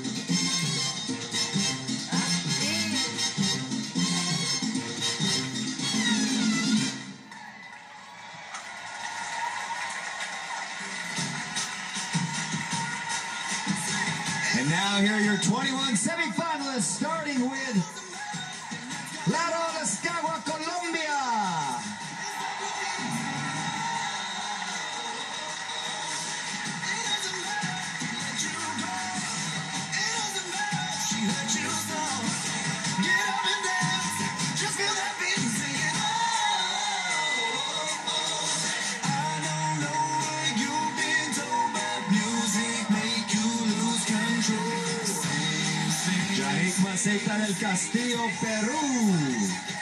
And now here are your 21 semifinalists, starting with Lado Macetas el Castillo, Perú.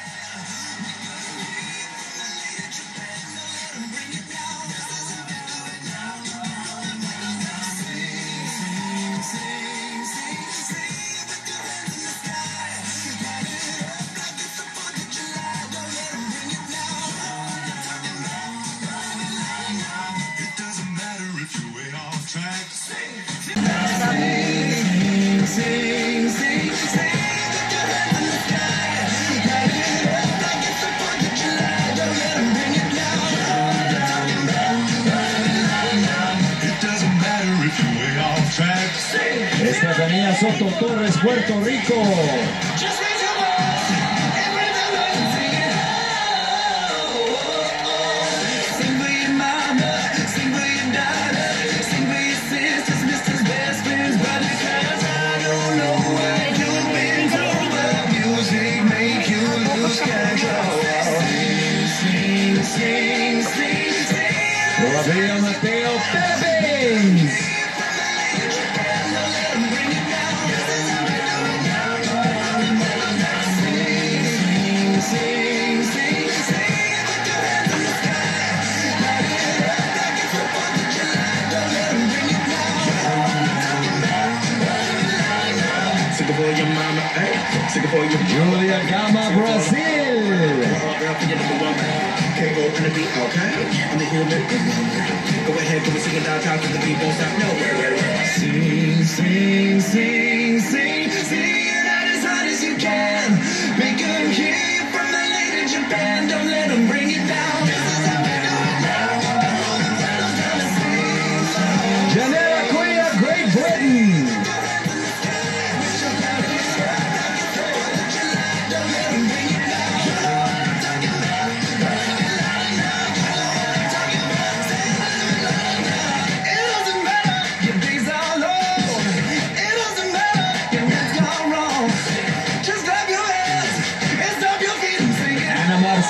Soto Torres, Puerto Rico. Julia Gama, Brazil can't go in the beat, okay? I'm the human. Go ahead, put me singing downtown to the beat, won't stop, no.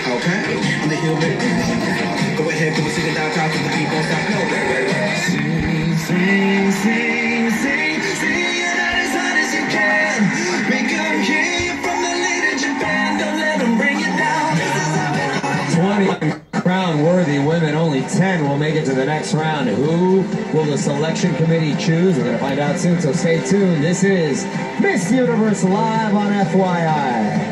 Okay? I'm the human. Go ahead, go sing it loud, talk to the people, stop. No, wait. Sing, sing, sing, sing, sing it out as hard as you can. Make them hear you from the leader Japan. Don't let them bring you down. 20 crown worthy women, only 10 will make it to the next round. Who will the selection committee choose? We're going to find out soon, so stay tuned. This is Miss Universe Live on FYI.